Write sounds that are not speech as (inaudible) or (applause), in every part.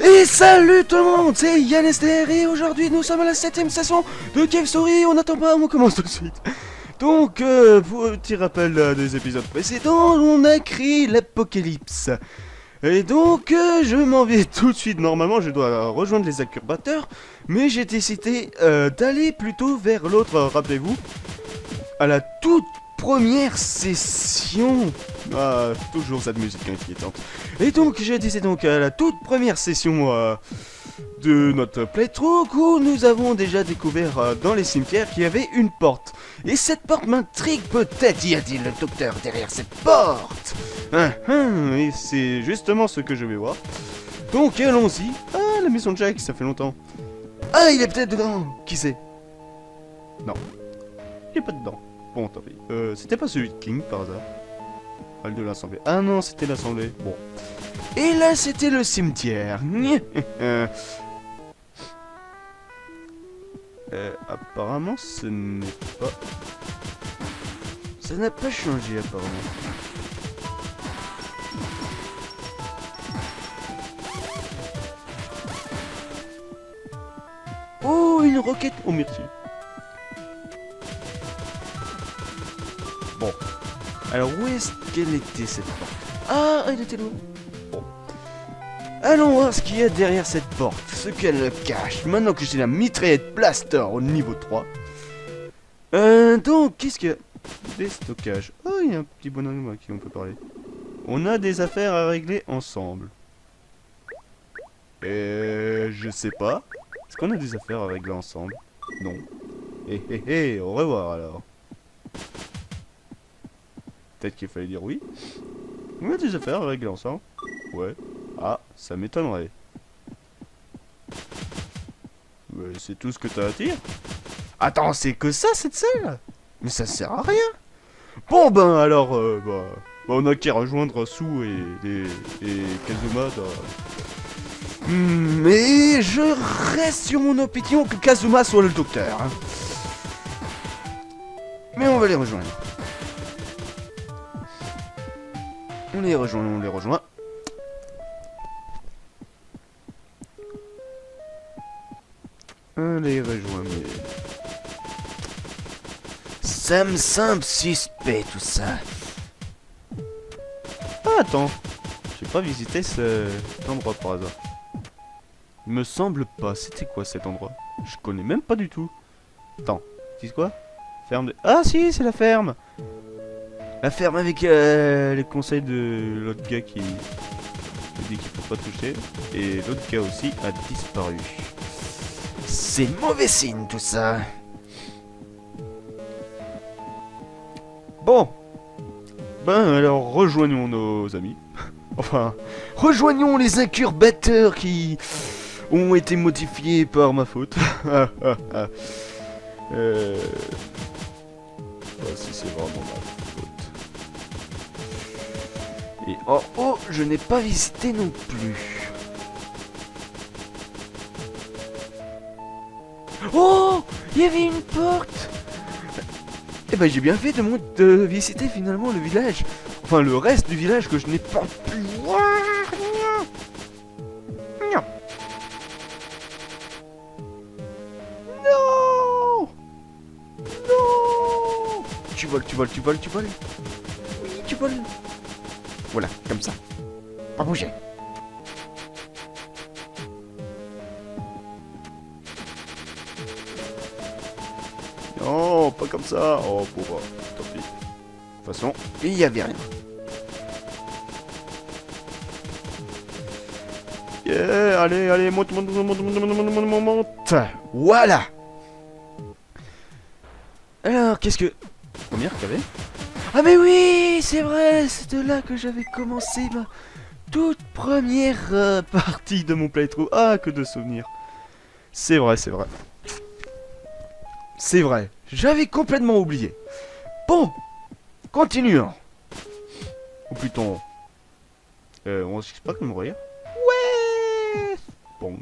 Et salut tout le monde, c'est Yann SDR et aujourd'hui nous sommes à la 7ème session de Cave Story. On n'attend pas, on commence tout de suite. Donc, euh, petit rappel euh, des épisodes précédents, on a créé l'apocalypse. Et donc, euh, je m'en vais (laughs) tout de suite. Normalement, je dois rejoindre les incurbateurs, mais j'ai décidé d'aller plutôt vers l'autre, rappelez-vous, à la toute première session. Ah, toujours cette musique inquiétante. Et donc, j'ai décidé donc à la toute première session euh, de notre playthrough où nous avons déjà découvert euh, dans les cimetières qu'il y avait une porte. Et cette porte m'intrigue peut-être. Y a-t-il le docteur derrière cette porte? Hein, hein, Et c'est justement ce que je vais voir. Donc, allons-y. Ah, la maison de Jack, ça fait longtemps. Ah, il est peut-être dedans. Qui c'est Non. Il est pas dedans. Bon, tant pis. Euh, c'était pas celui de King par hasard? Le de l'assemblée. Ah non, c'était l'assemblée. Bon. Et là, c'était le cimetière. (laughs) euh, apparemment, ce n'est pas. Ça n'a pas changé, apparemment. Oh, une roquette. Oh, merci. Bon. Alors, où est-ce qu'elle était, cette porte? Ah, elle était là. Bon. Allons voir ce qu'il y a derrière cette porte, ce qu'elle cache, maintenant que j'ai la mitraillette blaster au niveau 3. Euh, donc, qu'est-ce qu'il y a? Des stockages. Oh, il y a un petit bonhomme à qui on peut parler. On a des affaires à régler ensemble. Euh, je sais pas. Est-ce qu'on a des affaires à régler ensemble? Non. Hé hé hé, au revoir alors. Peut-être qu'il fallait dire oui. On a des affaires à régler ensemble Ouais. Ah, ça m'étonnerait. Ouais, c'est tout ce que t'as à dire Attends, c'est que ça cette salle Mais ça sert à rien Bon ben alors, euh, bah, bah, on a qu'à rejoindre Sue et, et, et Kazuma Mais je reste sur mon opinion que Kazuma soit le docteur. hein. Mais on va les rejoindre. On les rejoint, on les rejoint. On les rejoint, mais... Ça me semble suspect tout ça. Ah, attends. J'ai pas visité ce- cet endroit par hasard. Il me semble pas. C'était quoi cet endroit? Je connais même pas du tout. Attends, c'est quoi? Ferme de... Ah si, c'est la ferme La ferme avec euh, les conseils de l'autre gars qui dit qu'il faut pas toucher. Et l'autre gars aussi a disparu. C'est mauvais signe tout ça. Bon. Ben alors rejoignons nos amis. (laughs) enfin, rejoignons les incurbateurs qui ont été modifiés par ma faute. (laughs) euh... si c'est vraiment ma faute. Et oh oh, je n'ai pas visité non plus. Oh, il y avait une porte. Eh ben j'ai bien fait de, mon- de visiter finalement le village. Enfin le reste du village que je n'ai pas pu voir. Non Non Tu voles, tu voles, tu voles, tu voles. Oui, tu voles. Voilà, comme ça. Pas bouger. Non, pas comme ça. Oh, pauvre. Tant pis. De toute façon, il y avait rien. Yeah, allez, allez, monte, monte, monte, monte, monte, monte, monte, monte, monte. Voilà. Alors, qu'est-ce que... Première qu'il y avait Ah mais oui, c'est vrai, c'est de là que j'avais commencé ma toute première euh, (laughs) partie de mon playthrough. Ah, que de souvenirs. C'est vrai, c'est vrai. C'est vrai, j'avais complètement oublié. Bon, continuons. Ou plutôt... Euh, on se pas comme rire. Ouais Bon.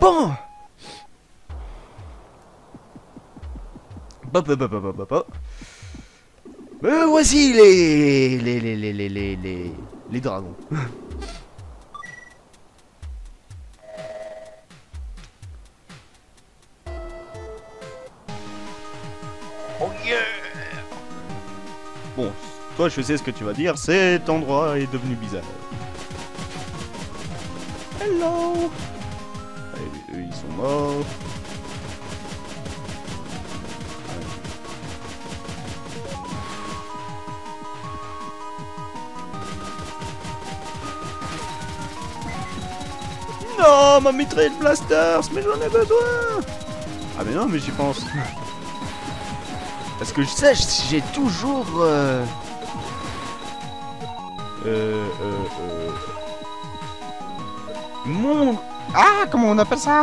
Bon Bah, bah, bah, bah, bah, bah, bah. Voici les... les... les... les... les... les... les, les dragons. oh yeah Bon, toi je sais ce que tu vas dire, cet endroit est devenu bizarre. Hello sont morts. Non, ma mitraille blasters, mais j'en ai besoin Ah mais non, mais j'y pense. Parce que je sais, j'ai toujours... Euh... Euh, euh, euh... Mon... Ah, comment on appelle ça?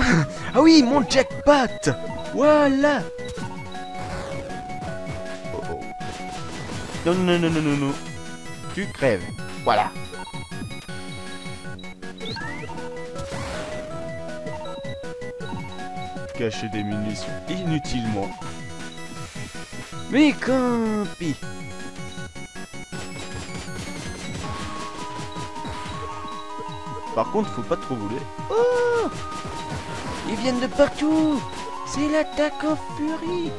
Ah oui, mon jackpot Voilà oh, oh. Non, non, non, non, non, non. Tu crèves. Voilà. cacher des munitions inutilement. Mais campi Par contre, faut pas trop voler. Oh Ils viennent de partout C'est l'attaque en furie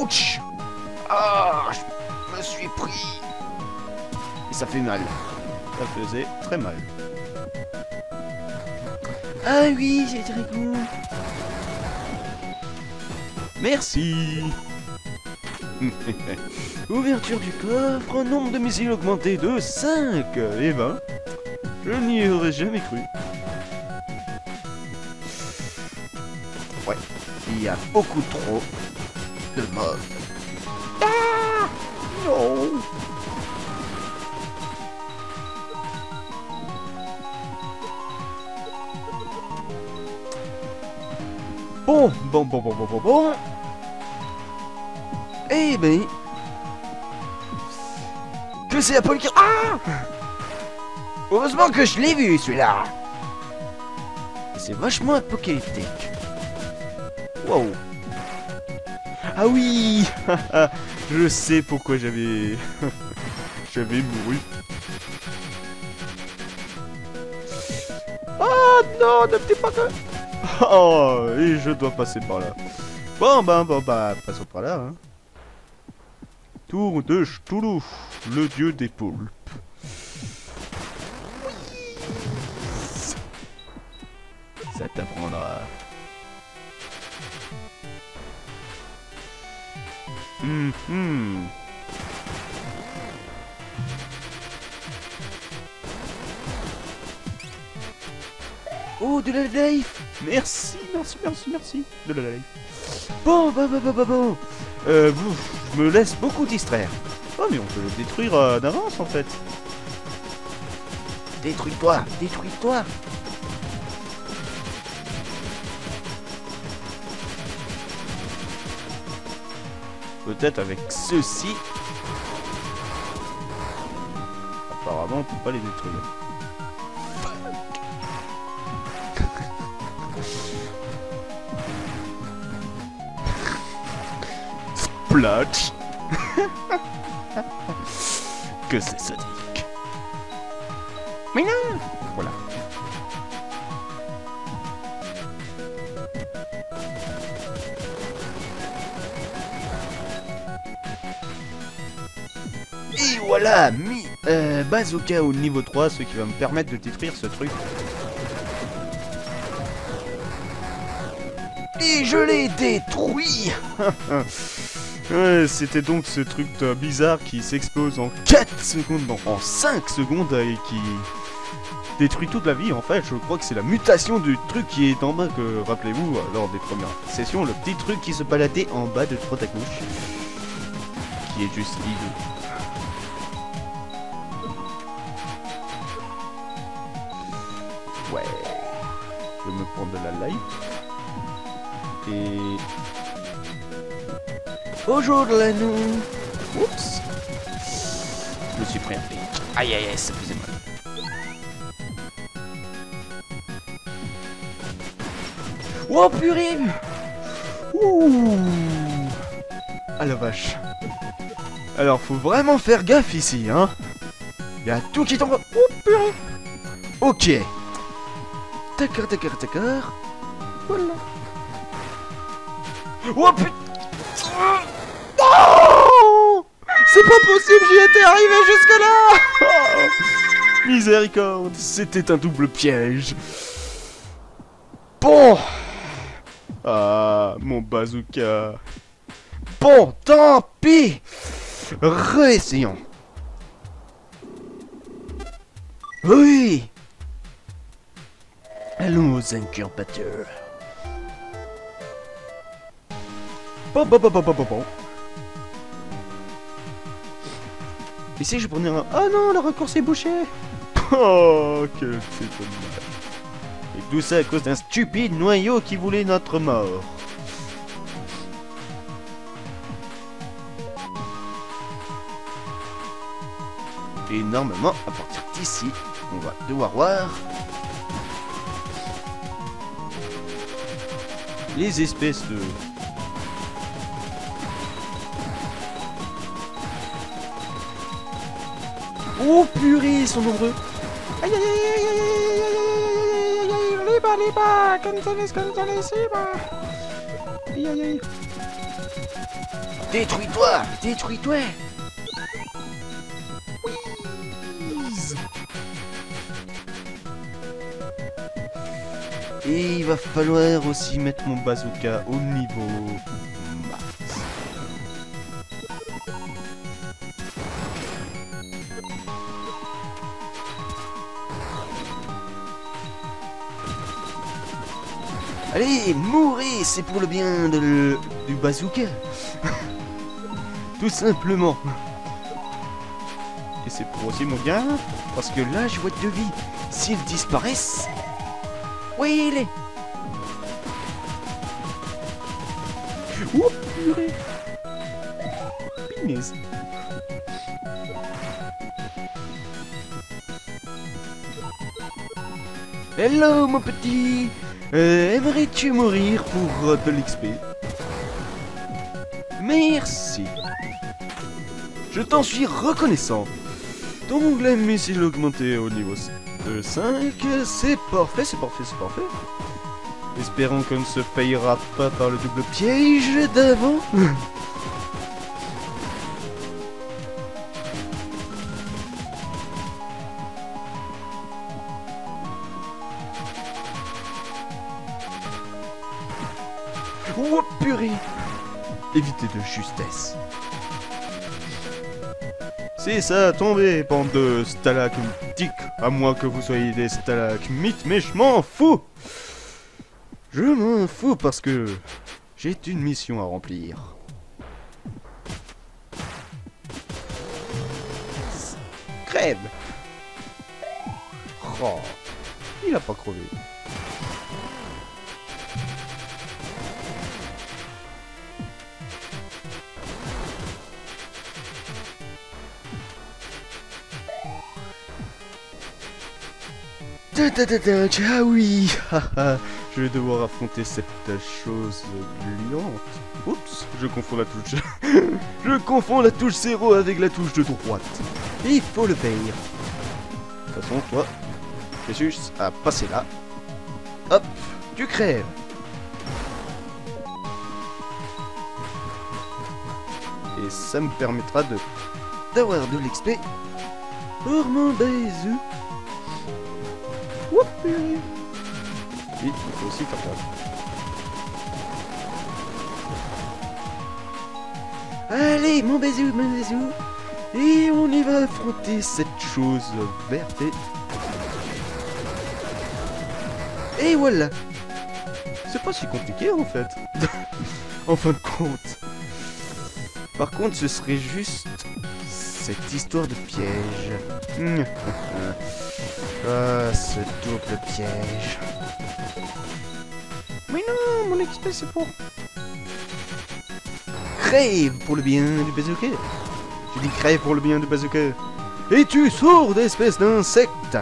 Ouch Ah Je me suis pris ça fait mal. Ça faisait très mal. Ah oui, c'est très cool. Merci. (laughs) Ouverture du coffre, nombre de missiles augmenté de 5. Et ben, je n'y aurais jamais cru. Ouais, il y a beaucoup trop de mobs. Ah Non Bon, bon, bon, bon, bon, bon, bon. Eh ben... Que c'est Apollo qui... Ah Heureusement que je l'ai vu, celui-là C'est vachement apocalyptique. Wow Ah oui (laughs) Je sais pourquoi j'avais... (laughs) j'avais mouru. Oh non, ne pas que... (laughs) Oh, et je dois passer par là. Bon, ben, bon, bah, passons par là. Hein. Tour de Cthulhu, le dieu des poulpes. Ça t'apprendra. Hum, hum. Oh, de la life Merci, merci, merci, merci. De la life. Bon, bon, bon, bon, bon, Euh, vous, je me laisse beaucoup distraire. Oh, mais on peut le détruire euh, d'avance, en fait. Détruis-toi, détruis-toi. Peut-être avec ceci. Apparemment, on peut pas les détruire. Que c'est sadique. Mais non Voilà. Et voilà, mi euh, au niveau 3, ce qui va me permettre de détruire ce truc. Et je l'ai détruit (laughs) Ouais, c'était donc ce truc bizarre qui s'explose en 4 secondes, non, en 5 secondes et qui détruit toute la vie en fait. Je crois que c'est la mutation du truc qui est en bas que, rappelez-vous, lors des premières sessions, le petit truc qui se baladait en bas de droite à gauche. Qui est juste hideux. Ouais. Je me prendre de la light. Et Bonjour nous. Oups. Je me suis pris un. Aïe aïe aïe, ça faisait mal. Oh purée Ouh Ah la vache. Alors faut vraiment faire gaffe ici, hein. Il y a tout qui tombe. Oh purée Ok. D'accord, d'accord, d'accord. Voilà. Oh putain C'est pas possible, j'y étais arrivé jusque-là oh, Miséricorde, c'était un double piège. Bon Ah, mon bazooka. Bon, tant pis Réessayons. Oui Allons aux incubateurs. Bon, bon, bon, bon, bon, bon. Ici, je vais prendre un... Ah non, le raccourci est bouché Oh, que c'est dommage. Et tout ça à cause d'un stupide noyau qui voulait notre mort. Et normalement, à partir d'ici, on va devoir voir les espèces de... Oh purée, ils sont nombreux. Aïe aïe aïe aïe aïe aïe aïe Liba, liba Cantones, cantones, liba Aïe aïe aïe Détruis-toi Détruis-toi Et il va falloir aussi mettre mon bazooka au niveau Allez, mourrez, c'est pour le bien de le- du bazooka. (laughs) Tout simplement. Et c'est pour aussi mon bien, parce que là, je vois deux vies. S'ils disparaissent, oui, il est. Oh, purée. Hello, mon petit. Euh, Aimerais-tu mourir pour euh, de l'XP Merci. Je t'en suis reconnaissant. Ton onglet missile augmenté au niveau de 5, c'est parfait, c'est parfait, c'est parfait. Espérons qu'on ne se payera pas par le double piège d'avant. (laughs) Évitez de justesse. C'est ça, tombez, bande de stalagmites, à moins que vous soyez des stalagmites, mais je m'en fous Je m'en fous parce que j'ai une mission à remplir. Crève Oh, il a pas crevé. Ah oui (laughs) Je vais devoir affronter cette chose gluante. Oups, je confonds la touche. (laughs) je confonds la touche 0 avec la touche de droite. Il faut le faire. De toute façon, toi, j'ai juste à passer là. Hop, tu crèves. Et ça me permettra de d'avoir de l'XP pour mon baiser. Purée. Il faut aussi faire. Allez, mon bisou, mon bisou. Et on y va affronter cette chose verte. Et, et voilà. C'est pas si compliqué en fait. (laughs) en fin de compte. Par contre, ce serait juste cette histoire de piège. (laughs) Ah, ce double piège. Mais non, mon XP c'est pour... Crève pour le bien du bazooka. Je dis crève pour le bien du bazooka. Et tu sourd d'espèce d'insecte.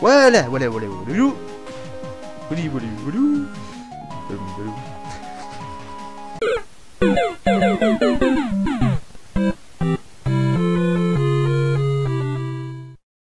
Voilà, voilà, voilà, voilà. Bouli, boulou. Boulou, boulou.